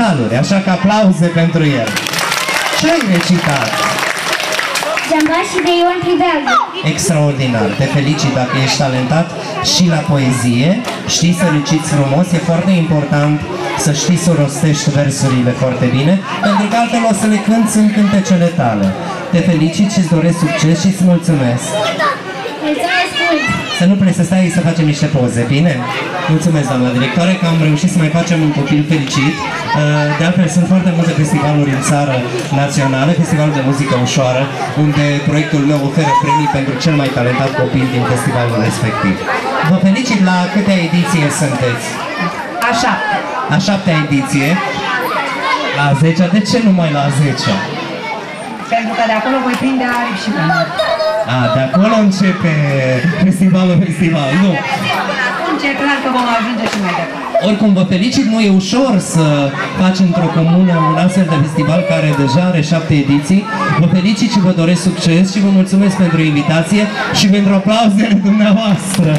recitaluri, așa că aplauze pentru el. Ce ai recitat? Jambașii de Ion Pribeagă. Extraordinar. Te felicit dacă ești talentat și la poezie. Știi să reciți frumos. E foarte important să știi să rostești versurile foarte bine, pentru că altfel o să le cânti în cântecele tale. Te felicit și îți doresc succes și îți mulțumesc. Mulțumesc mult! Să nu pleci să stai să facem niște poze, bine? Mulțumesc, doamna directoare, că am reușit să mai facem un copil fericit. Uh, De altfel, sunt foarte multe festivaluri în țară naționale, festivalul de muzică ușoară, unde proiectul meu oferă premii pentru cel mai talentat copil din festivalul respectiv. Vă felicit la câte ediție sunteți? A șapte. A șaptea ediție. La 10 De ce numai la 10 Pentru că de acolo voi prinde aripi și până. A, de acolo începe festivalul festival, nu? Până atunci e clar că vom ajunge și mai departe. Oricum vă felicit, nu e ușor să faci într-o comună un astfel de festival care deja are șapte ediții. Vă felicit și vă doresc succes și vă mulțumesc pentru invitație și pentru aplauzele dumneavoastră.